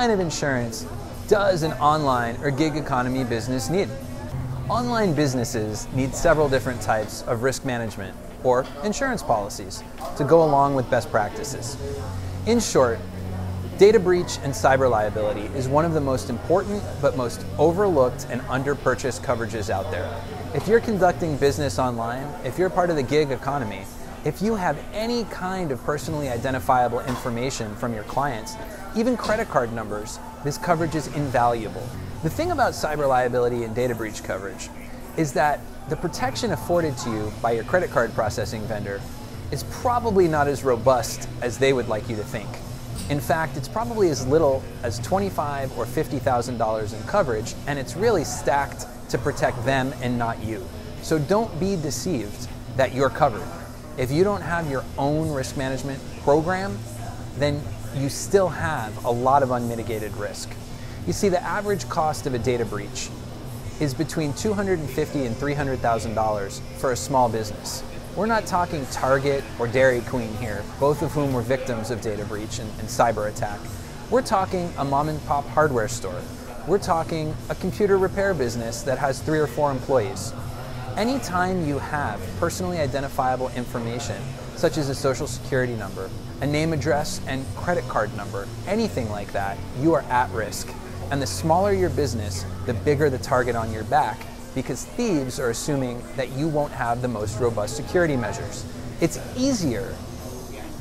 kind of insurance does an online or gig economy business need? Online businesses need several different types of risk management or insurance policies to go along with best practices. In short, data breach and cyber liability is one of the most important but most overlooked and under-purchased coverages out there. If you're conducting business online, if you're part of the gig economy, if you have any kind of personally identifiable information from your clients, even credit card numbers, this coverage is invaluable. The thing about cyber liability and data breach coverage is that the protection afforded to you by your credit card processing vendor is probably not as robust as they would like you to think. In fact, it's probably as little as 25 or $50,000 in coverage, and it's really stacked to protect them and not you. So don't be deceived that you're covered. If you don't have your own risk management program, then you still have a lot of unmitigated risk. You see, the average cost of a data breach is between $250 and $300,000 for a small business. We're not talking Target or Dairy Queen here, both of whom were victims of data breach and, and cyber attack. We're talking a mom and pop hardware store. We're talking a computer repair business that has three or four employees. Anytime you have personally identifiable information, such as a social security number, a name address, and credit card number, anything like that, you are at risk. And the smaller your business, the bigger the target on your back, because thieves are assuming that you won't have the most robust security measures. It's easier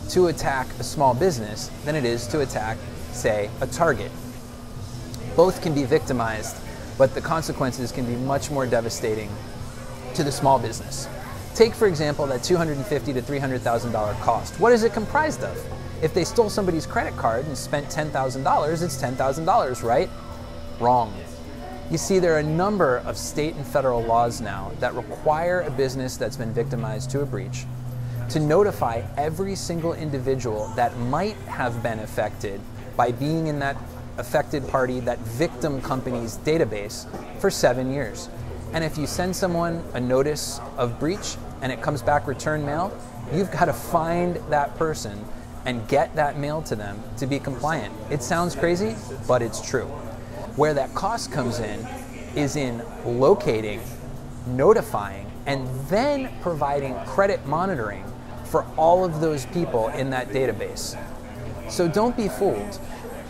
to attack a small business than it is to attack, say, a target. Both can be victimized, but the consequences can be much more devastating to the small business. Take, for example, that $250 to $300,000 cost. What is it comprised of? If they stole somebody's credit card and spent $10,000, it's $10,000, right? Wrong. You see, there are a number of state and federal laws now that require a business that's been victimized to a breach to notify every single individual that might have been affected by being in that affected party, that victim company's database for seven years. And if you send someone a notice of breach and it comes back return mail, you've got to find that person and get that mail to them to be compliant. It sounds crazy, but it's true. Where that cost comes in is in locating, notifying, and then providing credit monitoring for all of those people in that database. So don't be fooled.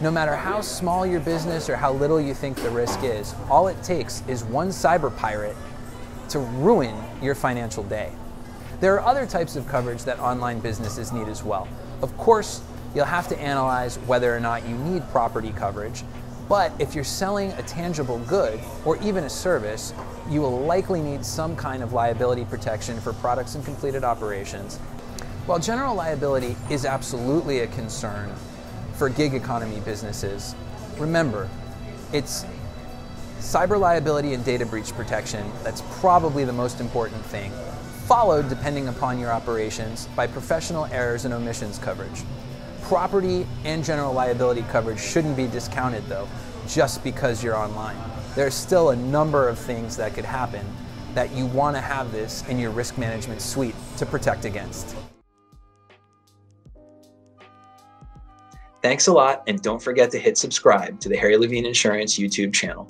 No matter how small your business or how little you think the risk is, all it takes is one cyber pirate to ruin your financial day. There are other types of coverage that online businesses need as well. Of course, you'll have to analyze whether or not you need property coverage, but if you're selling a tangible good or even a service, you will likely need some kind of liability protection for products and completed operations. While general liability is absolutely a concern for gig economy businesses, remember, it's cyber liability and data breach protection that's probably the most important thing, followed, depending upon your operations, by professional errors and omissions coverage. Property and general liability coverage shouldn't be discounted though, just because you're online. There's still a number of things that could happen that you want to have this in your risk management suite to protect against. Thanks a lot, and don't forget to hit subscribe to the Harry Levine Insurance YouTube channel.